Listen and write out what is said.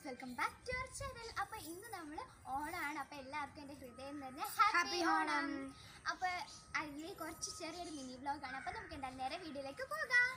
Guys welcome back to our channel അപ്പൊ ഇന്ന് നമ്മൾ ഓണാണ്. അപ്പൊ എല്ലാവർക്കും എന്റെ ഹൃദയം തന്നെ ഹാപ്പി ഓണം. അപ്പോൾ അപ്പൊ അതിൽ കുറച്ച് ചെറിയൊരു മിനി വ്ലോഗാണ് അപ്പൊ നമുക്ക് എന്തായാലും നേരെ വീഡിയോയിലേക്ക് പോകാം.